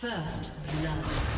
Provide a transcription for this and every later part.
First blood.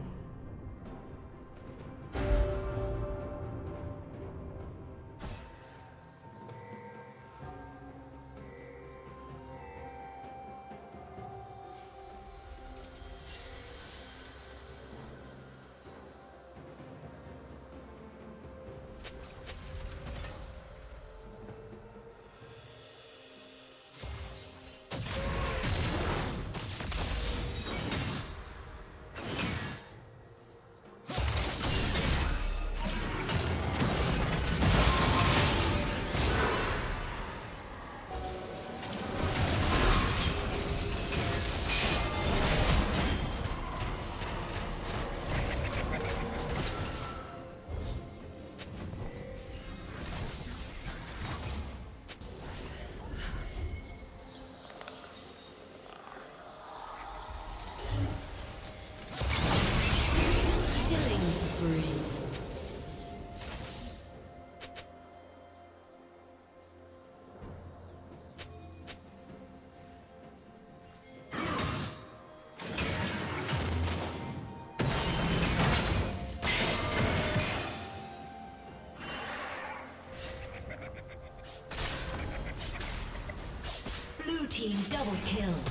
Kill.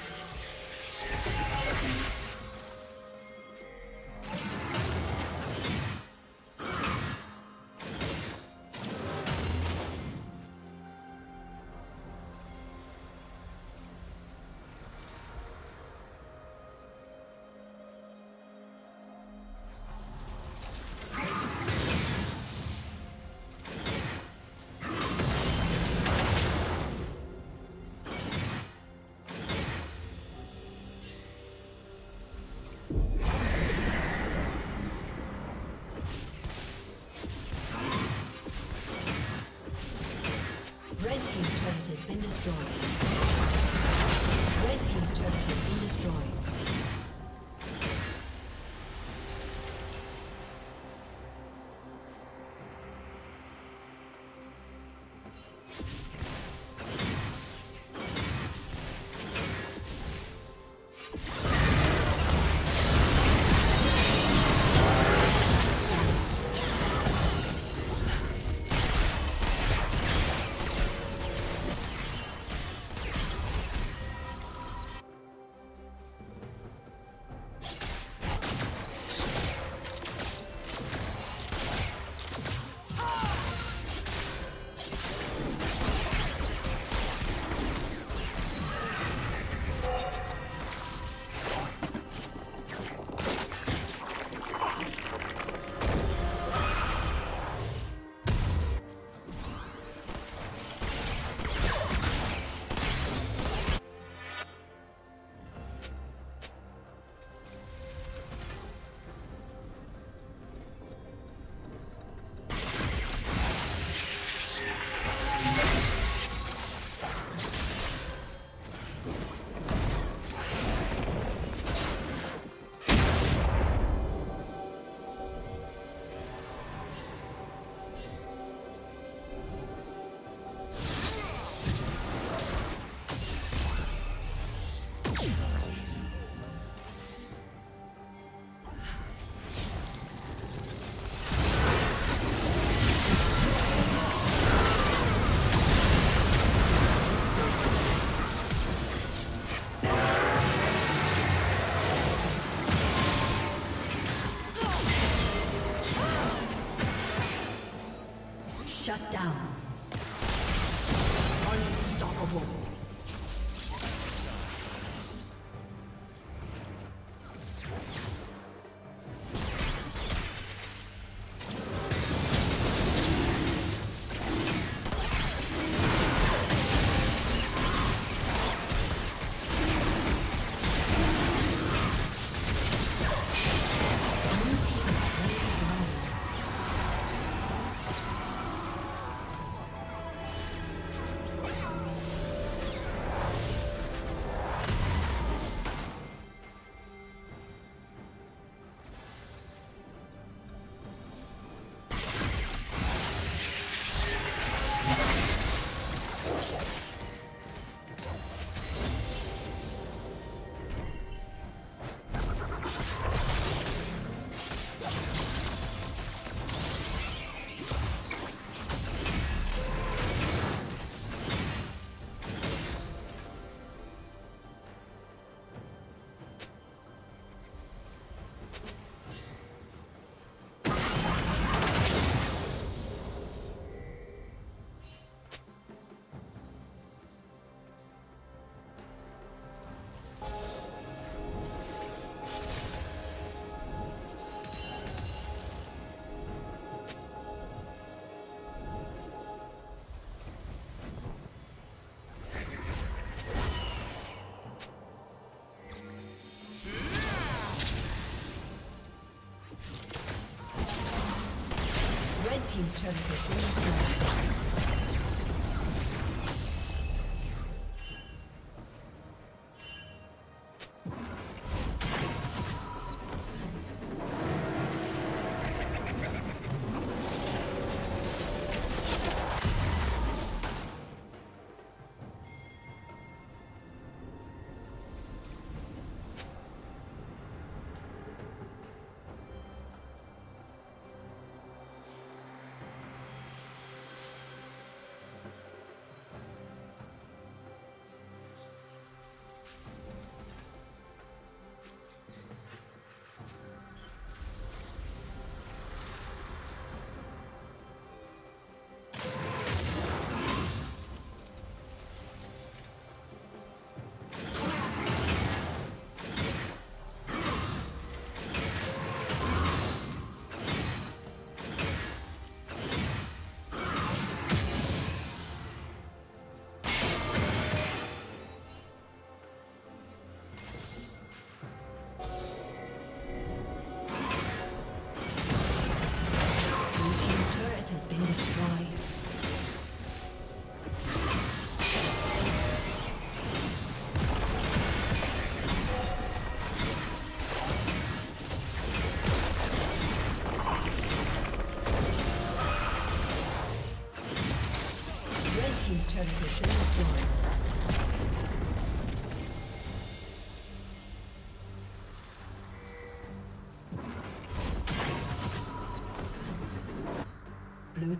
Team's turret has been destroyed.